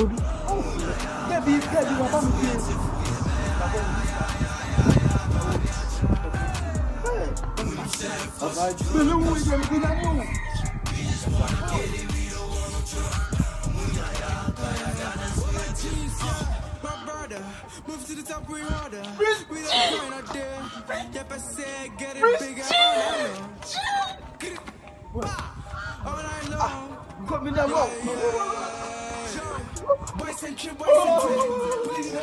camera. Debi, debi, bàbá mi fi. Pẹ̀lú ohun ìgbẹ̀lú ìgbẹ̀lú náà. My brother, move to the top, we harder. We don't join out there. Yep, I said, get it bigger. Get it. All night long. Gómìnà wọ̀. Joe, boy you, boy sent.